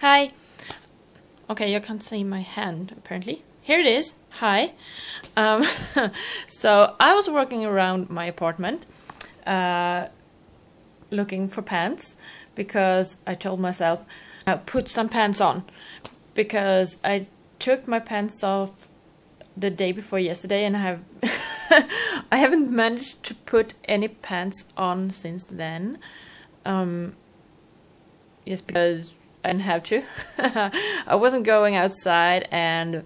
Hi. Okay, you can't see my hand apparently. Here it is. Hi. Um, so I was working around my apartment, uh, looking for pants because I told myself, uh, put some pants on, because I took my pants off the day before yesterday and I have I haven't managed to put any pants on since then. Um, just because I didn't have to. I wasn't going outside and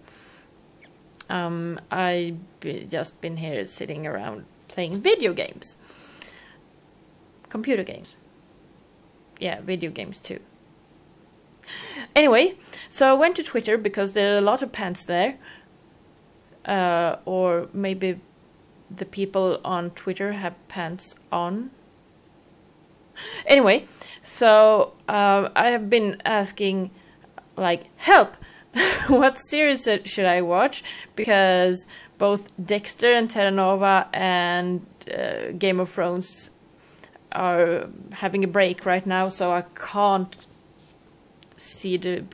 um, I just been here sitting around playing video games. Computer games. Yeah, video games too. Anyway, so I went to Twitter because there are a lot of pants there. Uh, or maybe the people on Twitter have pants on. Anyway, so uh, I have been asking, like, help! what series should I watch? Because both Dexter and Terra Nova and uh, Game of Thrones are having a break right now, so I can't see the.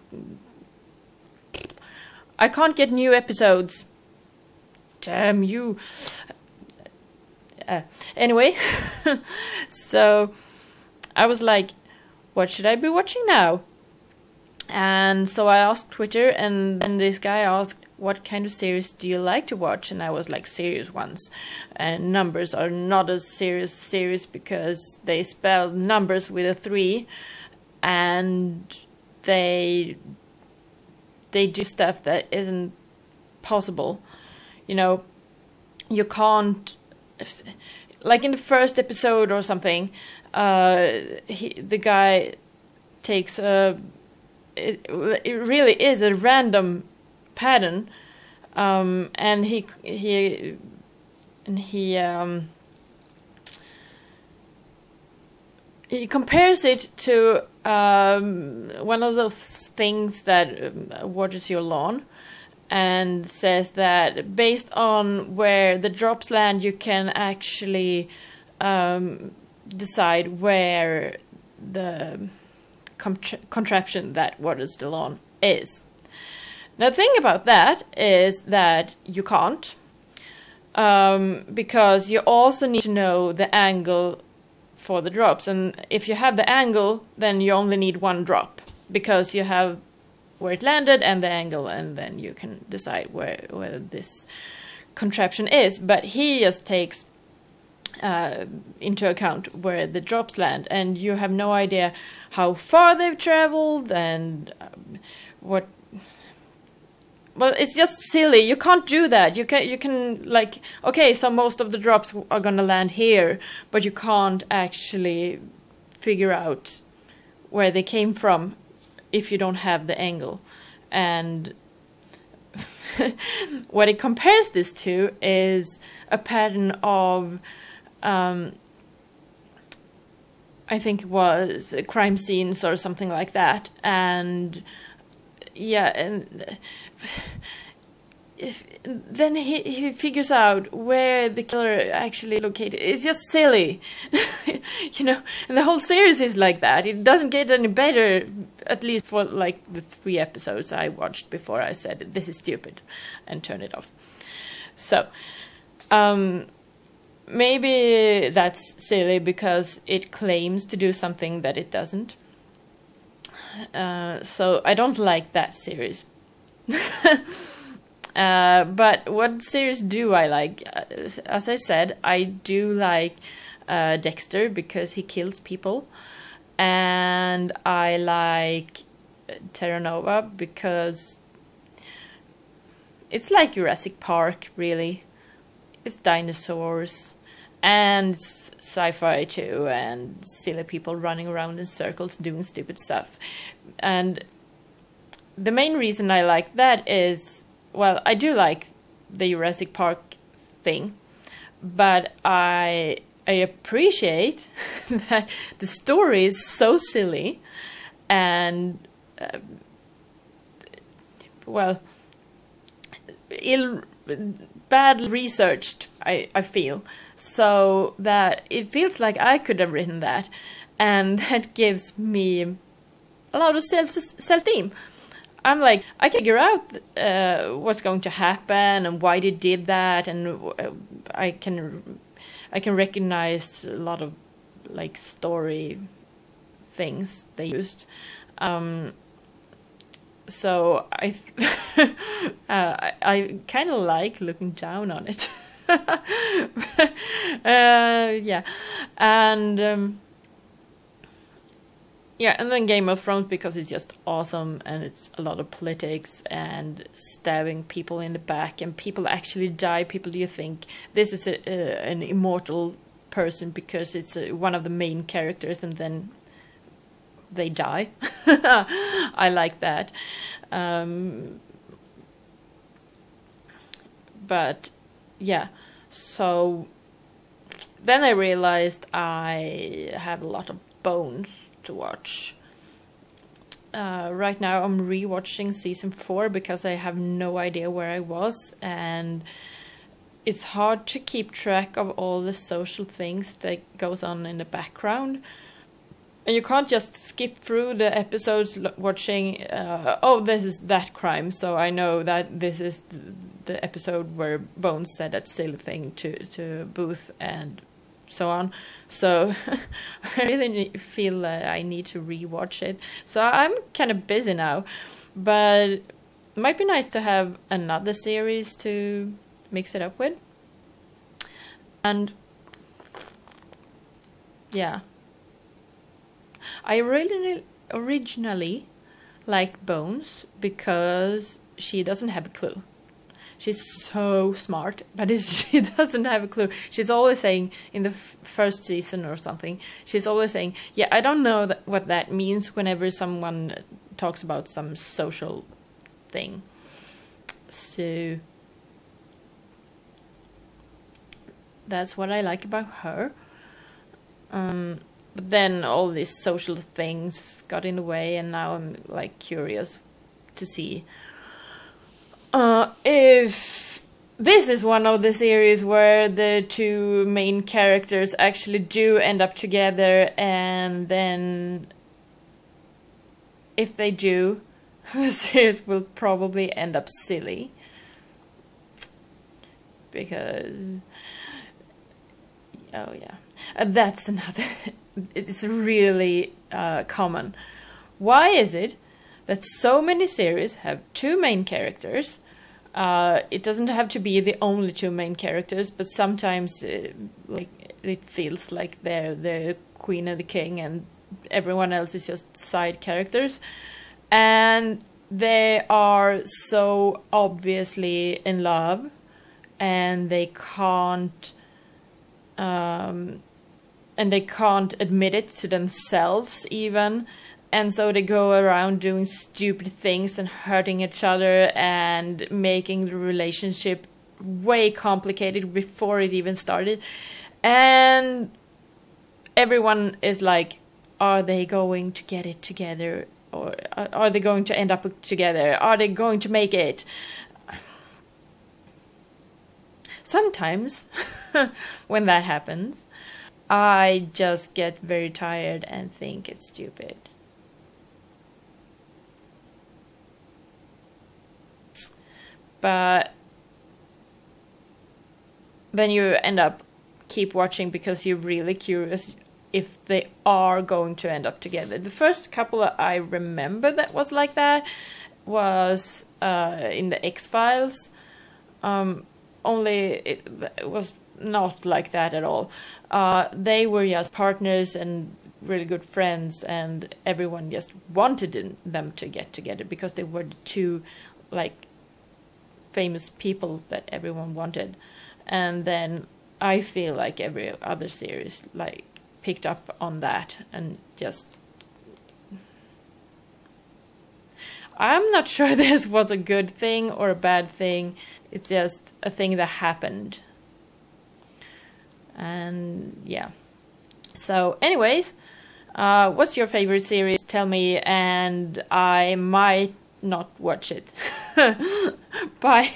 I can't get new episodes. Damn you. Uh, anyway, so I was like, what should I be watching now? And so I asked Twitter, and then this guy asked, what kind of series do you like to watch? And I was like, serious ones. And numbers are not a serious series because they spell numbers with a three, and they they do stuff that isn't possible. You know, you can't like in the first episode or something. Uh, he, the guy takes a it, it really is a random pattern, um, and he he and he um, he compares it to um, one of those things that um, waters your lawn and says that based on where the drops land, you can actually um, decide where the contraption that waters the lawn is. Now, the thing about that is that you can't, um, because you also need to know the angle for the drops. And if you have the angle, then you only need one drop because you have where it landed and the angle, and then you can decide where where this contraption is. But he just takes uh, into account where the drops land, and you have no idea how far they've traveled and um, what. Well, it's just silly. You can't do that. You can you can like okay, so most of the drops are gonna land here, but you can't actually figure out where they came from if you don't have the angle. And what it compares this to is a pattern of um, I think it was crime scenes or something like that, and yeah, and then he he figures out where the killer actually located. It's just silly, you know. And the whole series is like that. It doesn't get any better, at least for like the three episodes I watched before I said this is stupid, and turn it off. So, um, maybe that's silly because it claims to do something that it doesn't. Uh, so I don't like that series. Uh, but what series do I like? Uh, as I said, I do like uh, Dexter because he kills people, and I like Terra Nova because it's like Jurassic Park, really. It's dinosaurs and sci-fi too, and silly people running around in circles doing stupid stuff, and the main reason I like that is well, I do like the Jurassic Park thing, but I I appreciate that the story is so silly and uh, well ill bad researched I, I feel so that it feels like I could have written that and that gives me a lot of self self theme. I'm like, I can figure out uh, what's going to happen and why they did that, and uh, I can I can recognize a lot of like story things they used. Um, so I uh, I, I kind of like looking down on it. uh, yeah, and. Um, yeah, and then Game of Thrones because it's just awesome and it's a lot of politics and stabbing people in the back and people actually die. People, you think this is a, uh, an immortal person because it's one of the main characters and then they die? I like that. Um, but yeah, so then I realized I have a lot of bones to watch. Uh, right now, I'm rewatching season four because I have no idea where I was, and it's hard to keep track of all the social things that goes on in the background. And you can't just skip through the episodes watching. Uh, oh, this is that crime, so I know that this is the episode where Bones said that silly thing to to Booth and so on. So I really feel that I need to rewatch it. So I'm kind of busy now, but it might be nice to have another series to mix it up with. And yeah, I really originally liked Bones because she doesn't have a clue. She's so smart, but she doesn't have a clue. She's always saying in the f- first season or something. She's always saying, "Yeah, I don't know that, what that means." Whenever someone talks about some social thing, so that's what I like about her. Um, but then all these social things got in the way, and now I'm like curious to see uh, if this is one of the series where the two main characters actually do end up together, and then if they do, the series will probably end up silly. Because. Oh, yeah. Uh, that's another. it's really uh, common. Why is it that so many series have two main characters. Uh, it doesn't have to be the only two main characters, but sometimes uh, like it feels like they're the queen and the king, and everyone else is just side characters, and they are so obviously in love, and they can't. Um, and they can't admit it to themselves even and so they go around doing stupid things and hurting each other and making the relationship way complicated before it even started. And everyone is like are they going to get it together? Or uh, are they going to end up together? Are they going to make it? Sometimes when that happens i just get very tired and think it's stupid but then you end up keep watching because you're really curious if they are going to end up together. The first couple I remember that was like that was uh, in the X Files. Um, only it, it, was not like that at all. Uh, they were just partners and really good friends, and everyone just wanted them to get together because they were the two like famous people that everyone wanted, and then I feel like every other series like picked up on that and just. I'm not sure this was a good thing or a bad thing. It's just a thing that happened. And yeah. So, anyways, uh, what's your favorite series? Tell me, and I might not watch it. Bye.